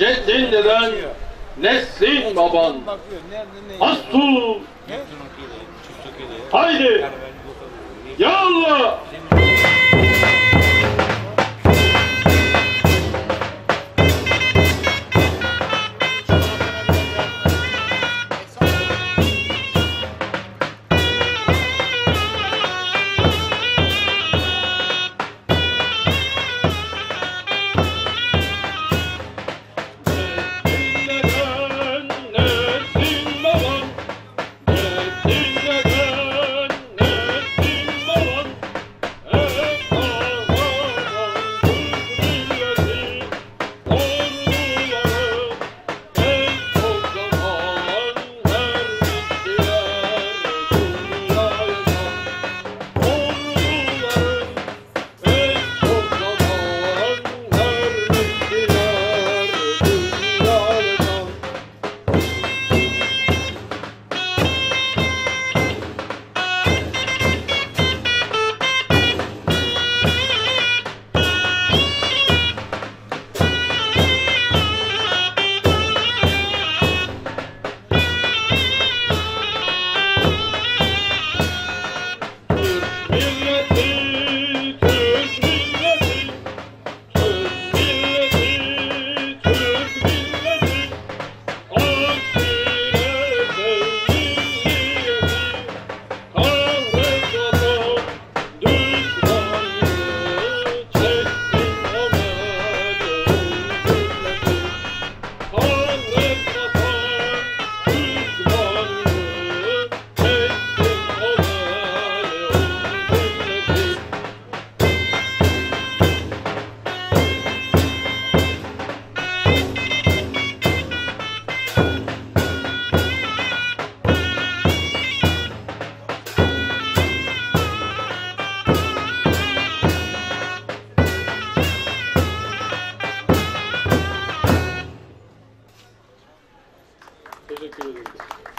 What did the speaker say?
Ceddin deden, neslin baban. Asıl. Haydi. Ya Allah. Teşekkür ederim.